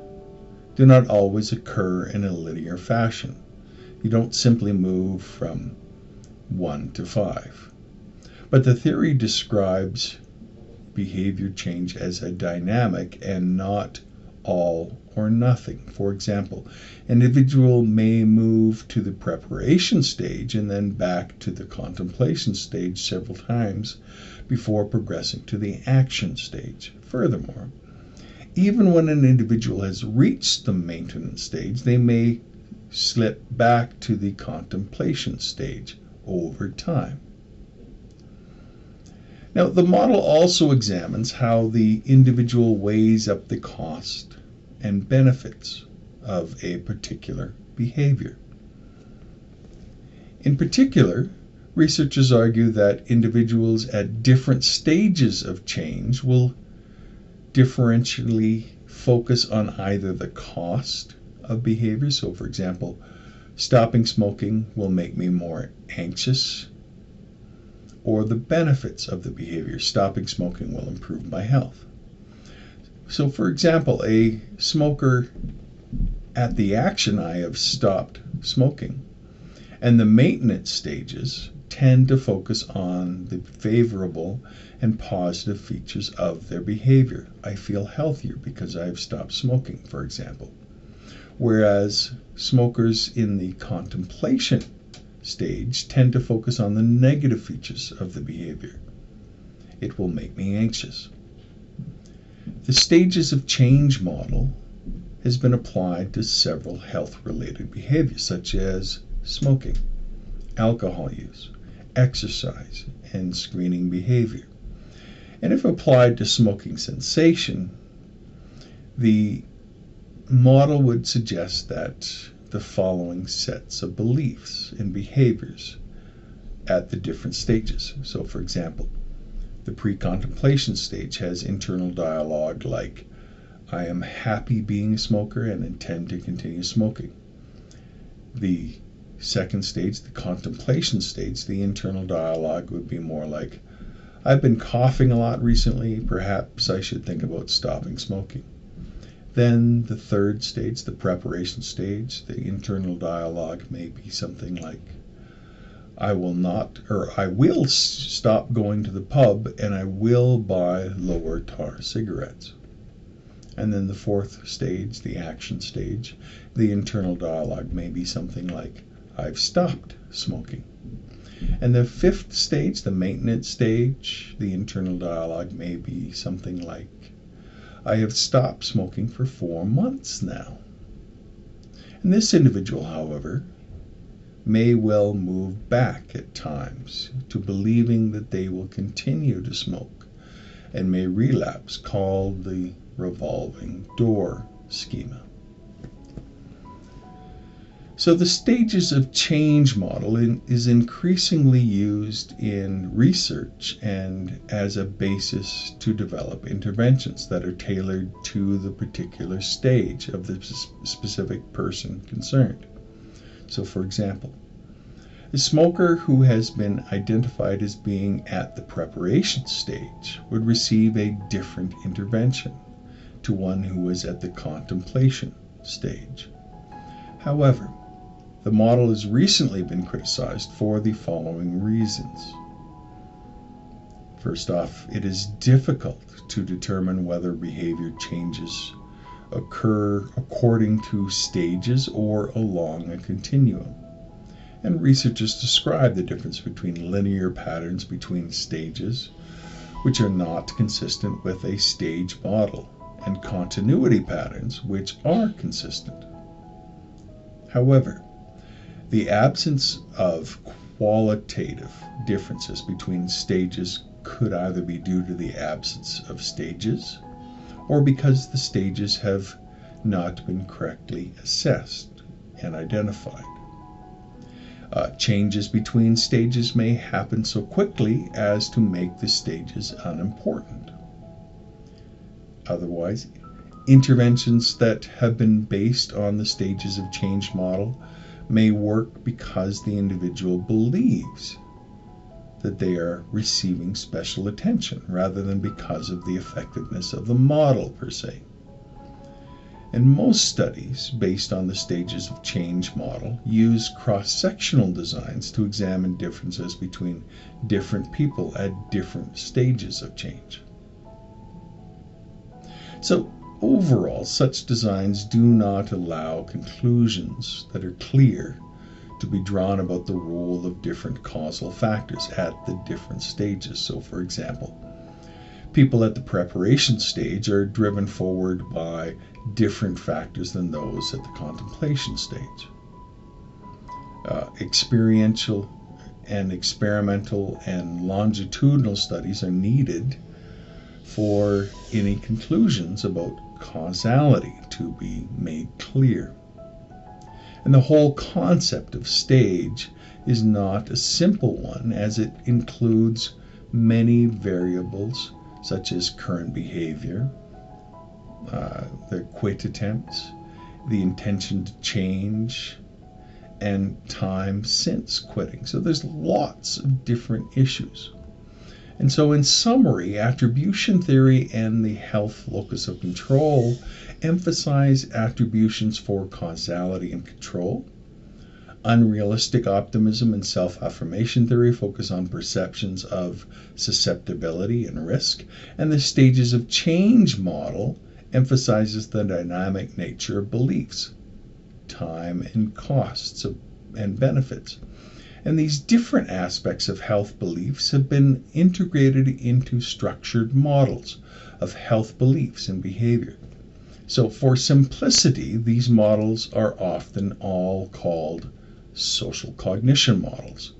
do not always occur in a linear fashion. You don't simply move from 1 to 5. But the theory describes behavior change as a dynamic and not all or nothing. For example, an individual may move to the preparation stage and then back to the contemplation stage several times before progressing to the action stage. Furthermore, even when an individual has reached the maintenance stage, they may slip back to the contemplation stage over time. Now, the model also examines how the individual weighs up the cost and benefits of a particular behavior. In particular, researchers argue that individuals at different stages of change will differentially focus on either the cost of behavior. So, for example, stopping smoking will make me more anxious or the benefits of the behavior. Stopping smoking will improve my health. So, for example, a smoker at the action I have stopped smoking, and the maintenance stages tend to focus on the favorable and positive features of their behavior. I feel healthier because I've stopped smoking, for example. Whereas smokers in the contemplation stage tend to focus on the negative features of the behavior. It will make me anxious. The stages of change model has been applied to several health related behaviors such as smoking, alcohol use, exercise, and screening behavior. And if applied to smoking cessation, the model would suggest that the following sets of beliefs and behaviors at the different stages. So, for example, the pre contemplation stage has internal dialogue like, I am happy being a smoker and intend to continue smoking. The second stage, the contemplation stage, the internal dialogue would be more like, I've been coughing a lot recently, perhaps I should think about stopping smoking. Then the third stage, the preparation stage, the internal dialogue may be something like, I will not, or I will stop going to the pub and I will buy lower tar cigarettes. And then the fourth stage, the action stage, the internal dialogue may be something like, I've stopped smoking. And the fifth stage, the maintenance stage, the internal dialogue may be something like, I have stopped smoking for four months now. And this individual, however, may well move back at times to believing that they will continue to smoke and may relapse, called the revolving door schema. So the stages of change model in, is increasingly used in research and as a basis to develop interventions that are tailored to the particular stage of the specific person concerned. So for example, a smoker who has been identified as being at the preparation stage would receive a different intervention to one who is at the contemplation stage. However, the model has recently been criticized for the following reasons. First off, it is difficult to determine whether behavior changes occur according to stages or along a continuum. And researchers describe the difference between linear patterns between stages, which are not consistent with a stage model, and continuity patterns, which are consistent. However, the absence of qualitative differences between stages could either be due to the absence of stages or because the stages have not been correctly assessed and identified. Uh, changes between stages may happen so quickly as to make the stages unimportant. Otherwise, interventions that have been based on the stages of change model may work because the individual believes that they are receiving special attention rather than because of the effectiveness of the model per se. And most studies, based on the stages of change model, use cross sectional designs to examine differences between different people at different stages of change. So, Overall, such designs do not allow conclusions that are clear to be drawn about the role of different causal factors at the different stages. So, for example, People at the preparation stage are driven forward by different factors than those at the contemplation stage. Uh, experiential and experimental and longitudinal studies are needed for any conclusions about causality to be made clear. And the whole concept of stage is not a simple one as it includes many variables such as current behavior, uh, the quit attempts, the intention to change, and time since quitting. So there's lots of different issues. And so, in summary, attribution theory and the health locus of control emphasize attributions for causality and control. Unrealistic optimism and self affirmation theory focus on perceptions of susceptibility and risk. And the stages of change model emphasizes the dynamic nature of beliefs, time and costs of, and benefits. And these different aspects of health beliefs have been integrated into structured models of health beliefs and behavior. So, for simplicity, these models are often all called social cognition models,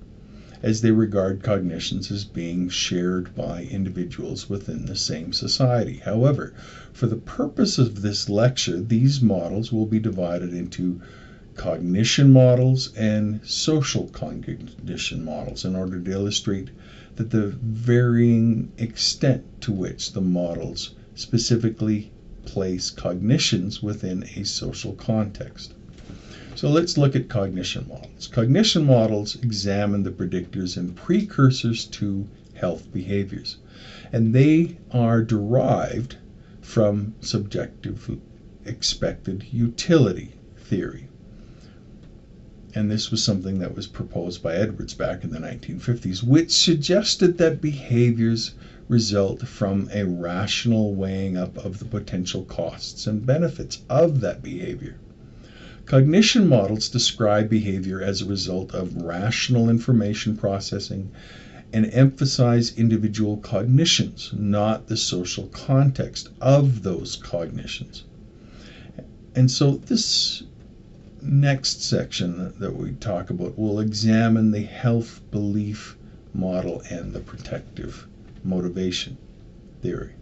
as they regard cognitions as being shared by individuals within the same society. However, for the purpose of this lecture, these models will be divided into cognition models and social cognition models in order to illustrate that the varying extent to which the models specifically place cognitions within a social context. So let's look at cognition models. Cognition models examine the predictors and precursors to health behaviors, and they are derived from subjective expected utility theory. And this was something that was proposed by Edwards back in the 1950s, which suggested that behaviors result from a rational weighing up of the potential costs and benefits of that behavior. Cognition models describe behavior as a result of rational information processing and emphasize individual cognitions, not the social context of those cognitions. And so, this next section that we talk about will examine the health belief model and the protective motivation theory.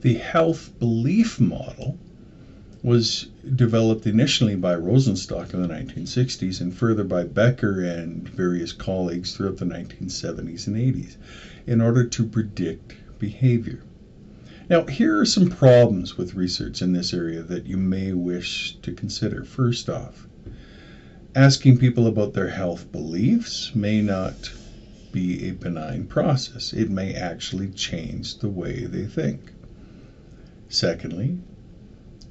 The health belief model was developed initially by Rosenstock in the 1960s and further by Becker and various colleagues throughout the 1970s and 80s in order to predict behavior. Now, here are some problems with research in this area that you may wish to consider. First off, asking people about their health beliefs may not be a benign process, it may actually change the way they think. Secondly,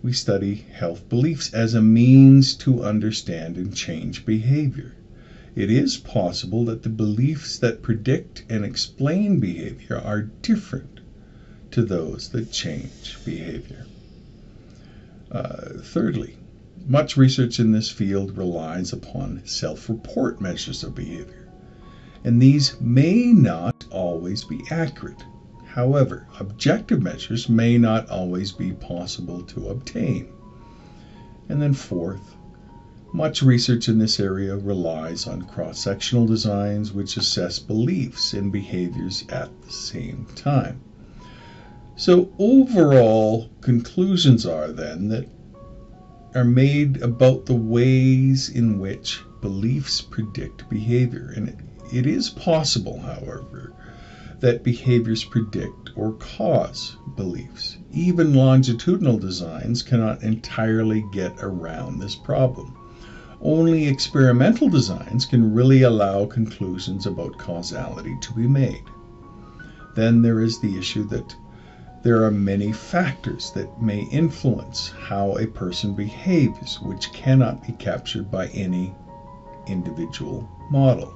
we study health beliefs as a means to understand and change behavior. It is possible that the beliefs that predict and explain behavior are different to those that change behavior. Uh, thirdly, much research in this field relies upon self report measures of behavior, and these may not always be accurate. However, objective measures may not always be possible to obtain. And then, fourth, much research in this area relies on cross sectional designs which assess beliefs and behaviors at the same time. So, overall conclusions are then that are made about the ways in which beliefs predict behavior. And it, is possible, however, that behaviors predict or cause beliefs. Even longitudinal designs cannot entirely get around this problem. Only experimental designs can really allow conclusions about causality to be made. Then there is the issue that there are many factors that may influence how a person behaves, which cannot be captured by any individual model.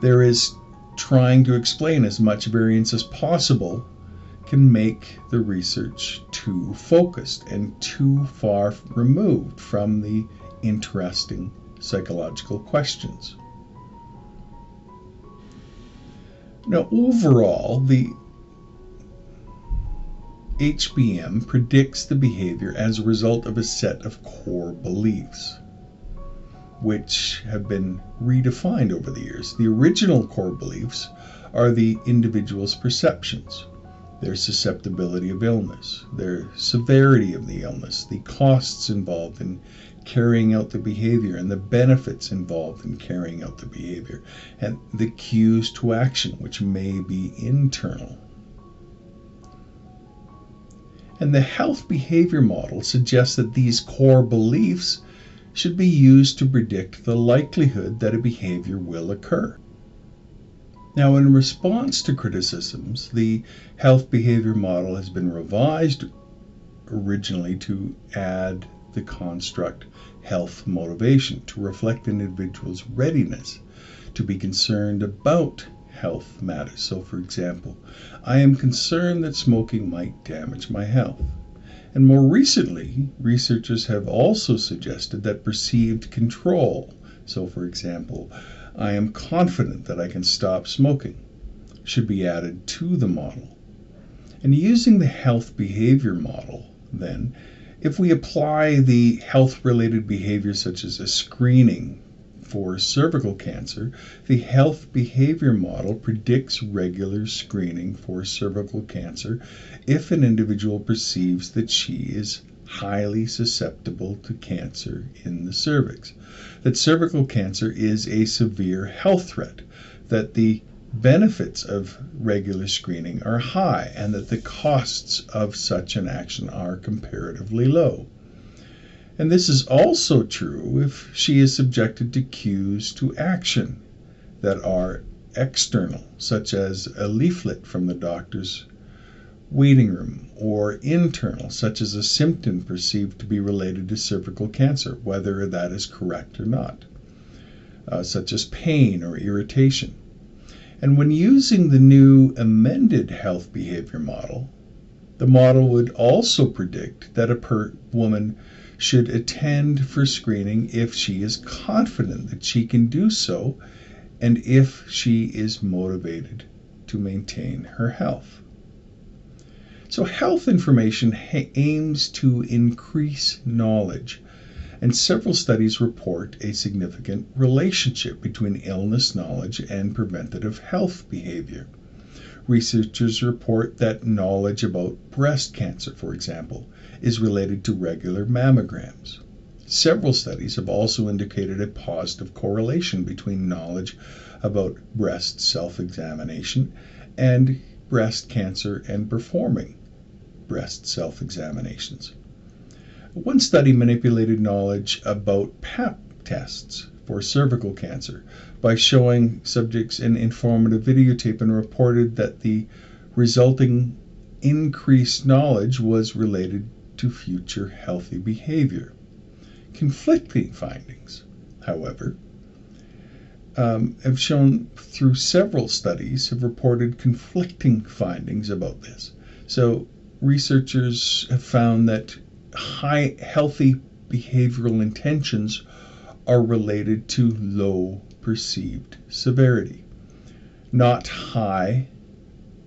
There is trying to explain as much variance as possible can make the research too focused and too far removed from the interesting psychological questions. Now, overall, the HBM predicts the behavior as a result of a set of core beliefs, which have been redefined over the years. The original core beliefs are the individual's perceptions, their susceptibility of illness, their severity of the illness, the costs involved in carrying out the behavior, and the benefits involved in carrying out the behavior, and the cues to action, which may be internal. And the health behavior model suggests that these core beliefs should be used to predict the likelihood that a behavior will occur. Now, in response to criticisms, the health behavior model has been revised originally to add the construct health motivation to reflect an individual's readiness to be concerned about health matters. So, for example, I am concerned that smoking might damage my health. And more recently, researchers have also suggested that perceived control, so for example, I am confident that I can stop smoking, should be added to the model. And using the health behavior model, then, if we apply the health related behaviors such as a screening for cervical cancer, the health behavior model predicts regular screening for cervical cancer if an individual perceives that she is highly susceptible to cancer in the cervix, that cervical cancer is a severe health threat, that the benefits of regular screening are high, and that the costs of such an action are comparatively low. And this is also true if she is subjected to cues to action that are external, such as a leaflet from the doctor's waiting room, or internal, such as a symptom perceived to be related to cervical cancer, whether that is correct or not, uh, such as pain or irritation. And when using the new amended health behavior model, the model would also predict that a per- woman should attend for screening if she is confident that she can do so and if she is motivated to maintain her health. So, health information ha- aims to increase knowledge, and several studies report a significant relationship between illness knowledge and preventative health behavior. Researchers report that knowledge about breast cancer, for example, is related to regular mammograms. Several studies have also indicated a positive correlation between knowledge about breast self examination and breast cancer and performing breast self examinations. One study manipulated knowledge about PAP tests for cervical cancer by showing subjects an informative videotape and reported that the resulting increased knowledge was related to future healthy behavior. Conflicting findings, however, um, have shown through several studies have reported conflicting findings about this. So researchers have found that high healthy behavioral intentions are related to low perceived severity, not high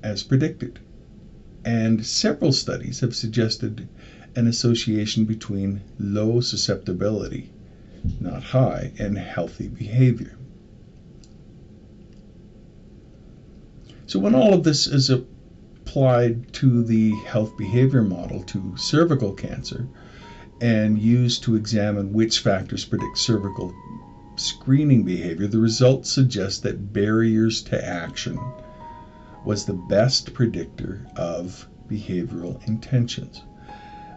as predicted. And several studies have suggested an association between low susceptibility, not high, and healthy behavior. So, when all of this is applied to the health behavior model to cervical cancer, and used to examine which factors predict cervical screening behavior, the results suggest that barriers to action was the best predictor of behavioral intentions,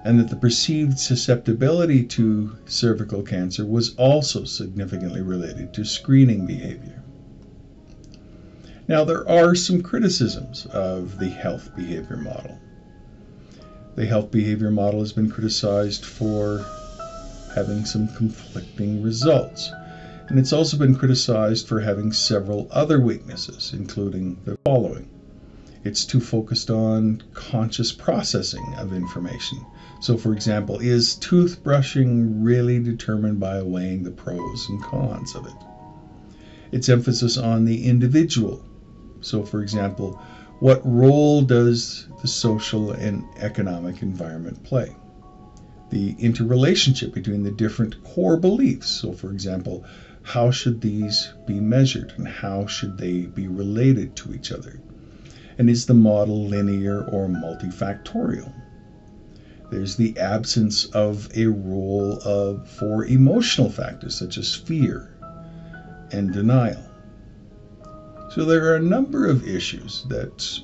and that the perceived susceptibility to cervical cancer was also significantly related to screening behavior. Now, there are some criticisms of the health behavior model. The health behavior model has been criticized for having some conflicting results. And it's also been criticized for having several other weaknesses, including the following. It's too focused on conscious processing of information. So, for example, is toothbrushing really determined by weighing the pros and cons of it? Its emphasis on the individual So, for example, what role does the social and economic environment play? The interrelationship between the different core beliefs. So, for example, how should these be measured and how should they be related to each other? And is the model linear or multifactorial? There's the absence of a role of, for emotional factors such as fear and denial. So there are a number of issues that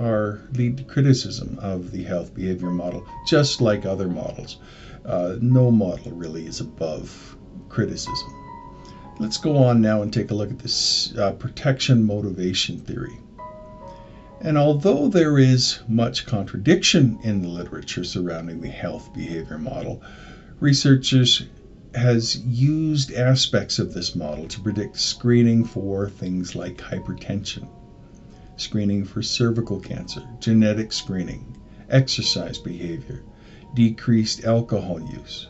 are lead to criticism of the health behavior model, just like other models. Uh, no model really is above criticism. Let's go on now and take a look at this uh, protection motivation theory. And although there is much contradiction in the literature surrounding the health behavior model, researchers has used aspects of this model to predict screening for things like hypertension, screening for cervical cancer, genetic screening, exercise behavior, decreased alcohol use,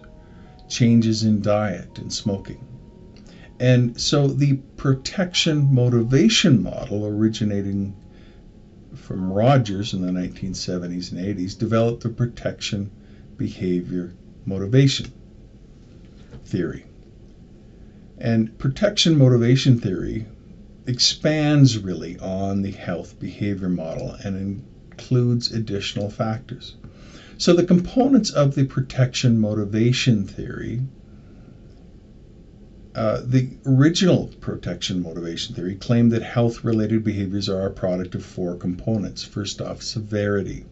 changes in diet and smoking. And so the protection motivation model originating from Rogers in the 1970s and 80s developed the protection behavior motivation theory. And protection motivation theory expands really on the health behavior model and includes additional factors. So the components of the protection motivation theory uh, the original protection motivation theory claimed that health related behaviors are a product of four components. First off, severity.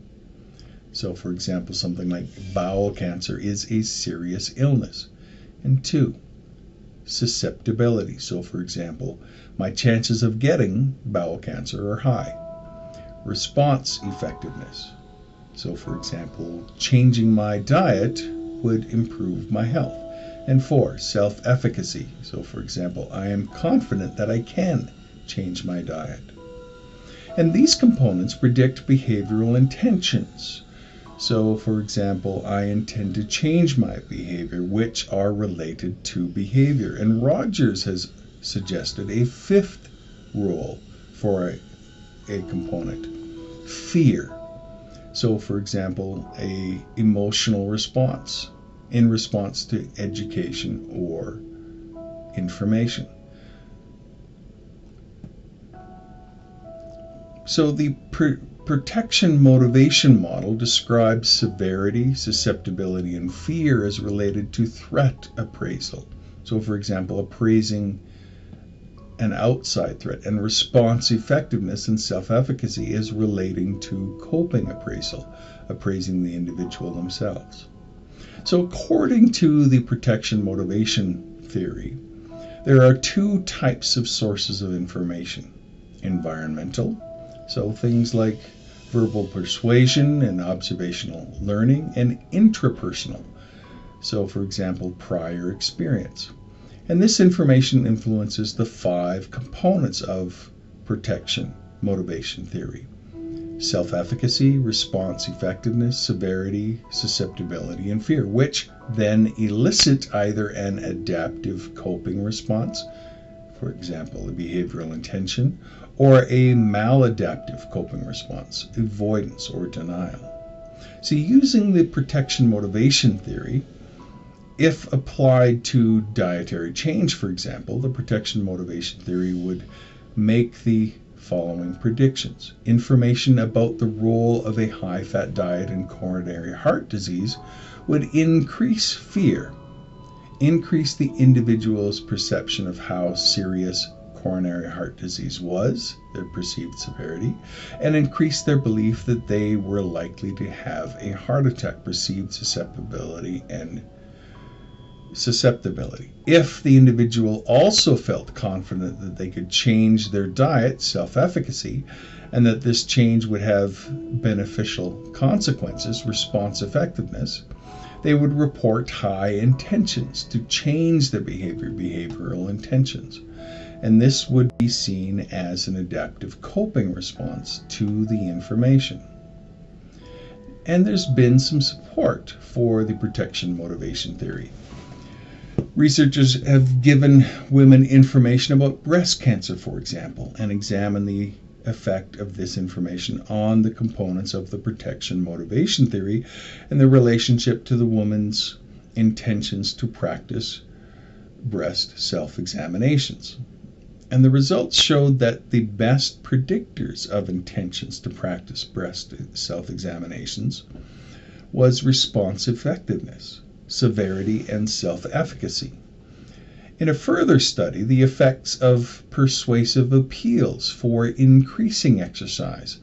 So, for example, something like bowel cancer is a serious illness. And two, susceptibility. So, for example, my chances of getting bowel cancer are high. Response effectiveness. So, for example, changing my diet would improve my health. And four, self efficacy. So, for example, I am confident that I can change my diet. And these components predict behavioral intentions. So, for example, I intend to change my behavior, which are related to behavior. And Rogers has suggested a fifth rule for a, a component fear. So, for example, a emotional response in response to education or information. So the pr- protection motivation model describes severity, susceptibility, and fear as related to threat appraisal. So, for example, appraising an outside threat and response effectiveness and self efficacy is relating to coping appraisal, appraising the individual themselves. So, according to the protection motivation theory, there are two types of sources of information environmental, so things like verbal persuasion and observational learning, and intrapersonal, so for example, prior experience. And this information influences the five components of protection motivation theory self efficacy, response effectiveness, severity, susceptibility, and fear, which then elicit either an adaptive coping response, for example, a behavioral intention, or a maladaptive coping response, avoidance or denial. So, using the protection motivation theory, if applied to dietary change, for example, the protection motivation theory would make the following predictions. Information about the role of a high fat diet in coronary heart disease would increase fear, increase the individual's perception of how serious coronary heart disease was, their perceived severity, and increase their belief that they were likely to have a heart attack, perceived susceptibility, and susceptibility. If the individual also felt confident that they could change their diet, self efficacy, and that this change would have beneficial consequences, response effectiveness, they would report high intentions to change their behavior, behavioral intentions. And this would be seen as an adaptive coping response to the information. And there's been some support for the protection motivation theory. Researchers have given women information about breast cancer, for example, and examined the effect of this information on the components of the protection motivation theory and the relationship to the woman's intentions to practice breast self examinations. And the results showed that the best predictors of intentions to practice breast self examinations was response effectiveness, severity, and self efficacy. In a further study, the effects of persuasive appeals for increasing exercise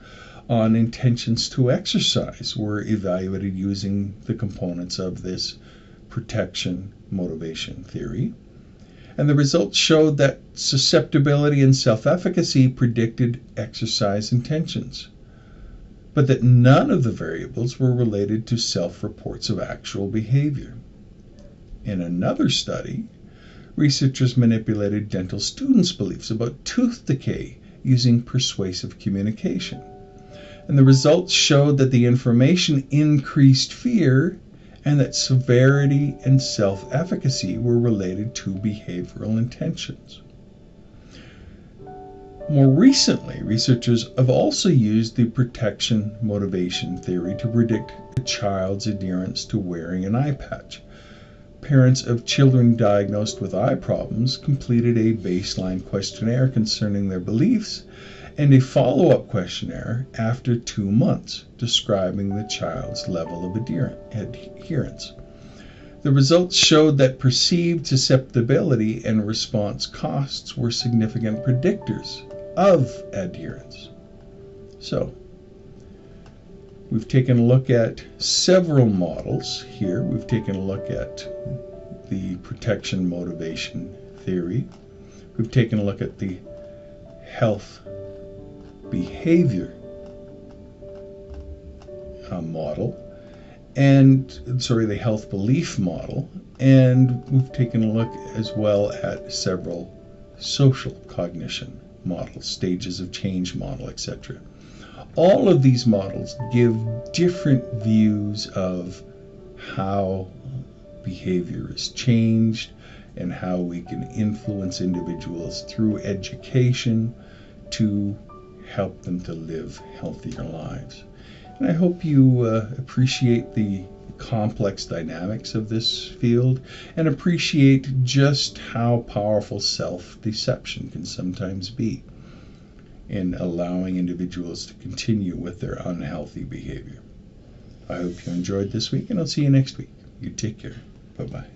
on intentions to exercise were evaluated using the components of this protection motivation theory. And the results showed that susceptibility and self efficacy predicted exercise intentions, but that none of the variables were related to self reports of actual behavior. In another study, researchers manipulated dental students' beliefs about tooth decay using persuasive communication. And the results showed that the information increased fear and that severity and self efficacy were related to behavioral intentions. More recently, researchers have also used the protection motivation theory to predict a child's adherence to wearing an eye patch parents of children diagnosed with eye problems completed a baseline questionnaire concerning their beliefs and a follow up questionnaire after two months describing the child's level of adherence. The results showed that perceived susceptibility and response costs were significant predictors of adherence. So, We've taken a look at several models here. We've taken a look at the protection motivation theory. We've taken a look at the health behavior uh, model and sorry the health belief model and we've taken a look as well at several social cognition models stages of change model etc all of these models give different views of how behavior is changed and how we can influence individuals through education to help them to live healthier lives. And I hope you uh, appreciate the complex dynamics of this field and appreciate just how powerful self deception can sometimes be in allowing individuals to continue with their unhealthy behavior. I hope you enjoyed this week, and I'll see you next week. You take care. Bye bye.